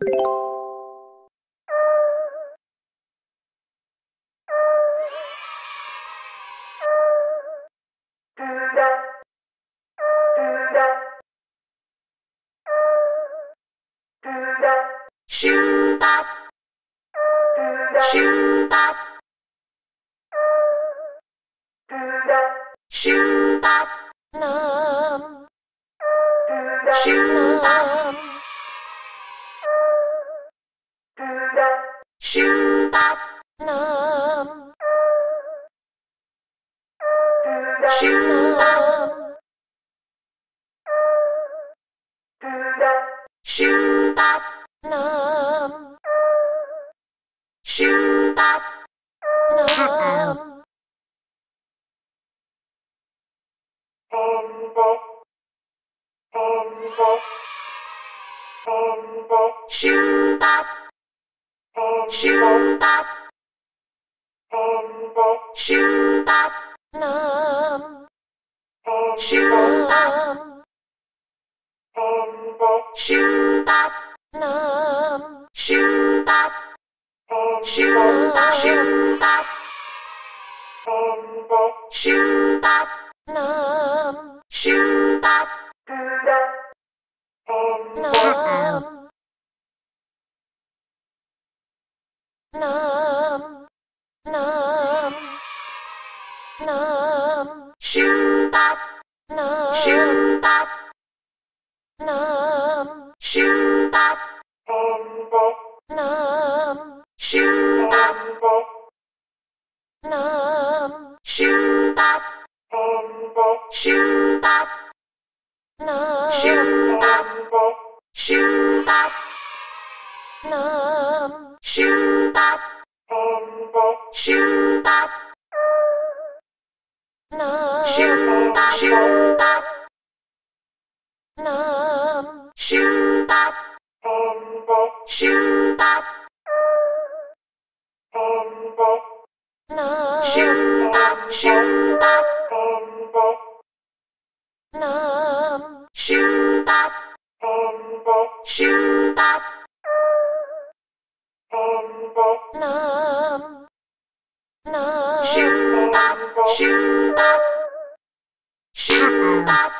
Shoot up. Shoot up. Shoot up. Nam. Shoot. Up. Nam. Shoot up. Nam. Shoot up. Nam. Shoot up. Nam. Shoot up. Shoot up. Shoot up. Nam. Shoot up. Nam. Shoot up. Nam. Shoot Nam. Shoot up. Nam. Shoot up. Nam. Shoot up. Nam. Shoot up. Nam. Shoot up. Shoot up. Nam. Shoot up. Shoot up. Nam. Shoot up. シュンバシュンバランシュンバシュンバランシュンバシュンバラシュンバシュンシュンシュン bye.